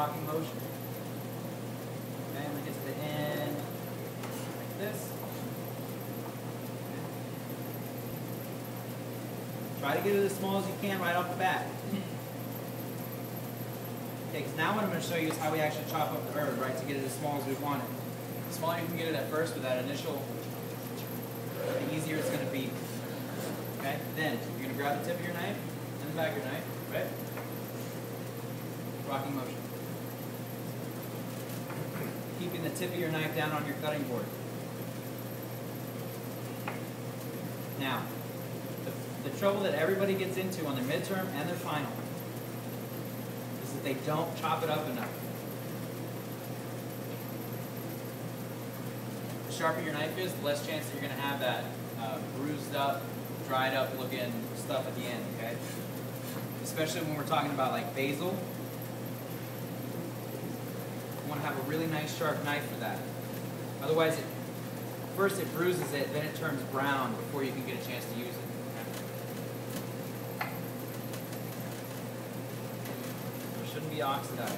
rocking motion. Okay, we get to the end, like this. Try to get it as small as you can right off the bat. Okay, because now what I'm going to show you is how we actually chop up the herb, right, to get it as small as we want it. The smaller you can get it at first with that initial, the easier it's going to be. Okay, then you're going to grab the tip of your knife and the back of your knife, right? Rocking motion. The tip of your knife down on your cutting board. Now, the, the trouble that everybody gets into on their midterm and their final is that they don't chop it up enough. The sharper your knife is, the less chance that you're going to have that uh, bruised up, dried up looking stuff at the end, okay? Especially when we're talking about like basil. You want to have a really nice sharp knife for that. Otherwise, it, first it bruises it, then it turns brown before you can get a chance to use it. It shouldn't be oxidized.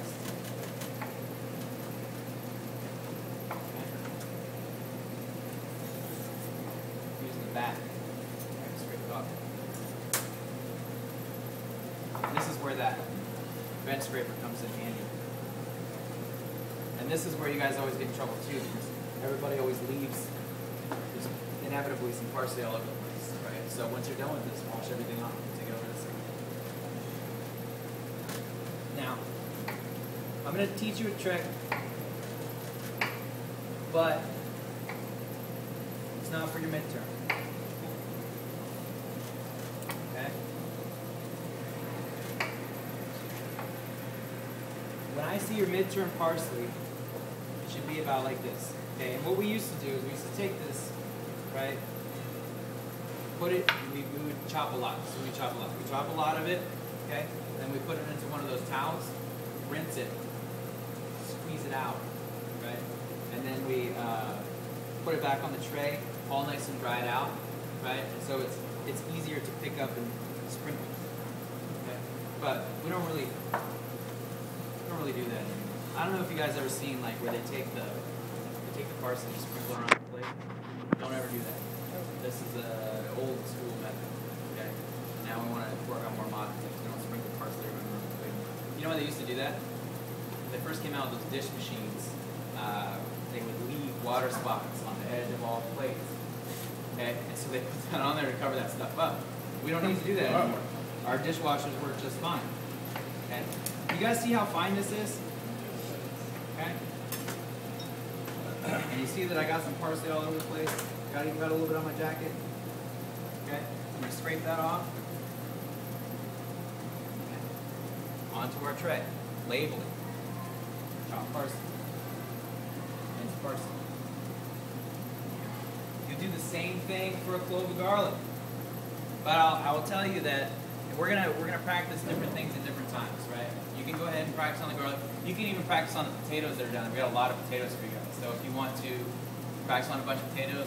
Using the back. And this is where that bench scraper comes in handy. And this is where you guys always get in trouble too, because everybody always leaves there's inevitably some parsley all over the place, right? So once you're done with this, wash everything off and take it over to the sink. Now, I'm going to teach you a trick, but it's not for your midterm. Okay? When I see your midterm parsley, should be about like this. Okay, and what we used to do is we used to take this, right? Put it, we, we would chop a lot. So we chop a lot. We chop a lot of it, okay? Then we put it into one of those towels, rinse it, squeeze it out, right? And then we uh, put it back on the tray, all nice and dried out, right? And so it's it's easier to pick up and sprinkle. Okay? But we don't really we don't really do that anymore. I don't know if you guys ever seen like where they take the they take the parsley and sprinkle around the plate. Don't ever do that. This is a old school method. Okay. Now we want to work on more modern things. We don't sprinkle parsley around the plate. You know why they used to do that? When they first came out with those dish machines. Uh, they would leave water spots on the edge of all the plates. Okay, and so they put that on there to cover that stuff up. We don't need to do that anymore. Our dishwashers work just fine. Okay, you guys see how fine this is? Okay, and you see that I got some parsley all over the place. Got even got a little bit on my jacket. Okay, I'm gonna scrape that off. Okay. Onto our tray. Label it. Chop parsley. Minced parsley. You do the same thing for a clove of garlic. But I'll, I will tell you that we're gonna we're gonna practice different things at different times, right? You can go ahead and practice on the garlic. You can even practice on the potatoes that are down there. We got a lot of potatoes for you guys. So if you want to practice on a bunch of potatoes.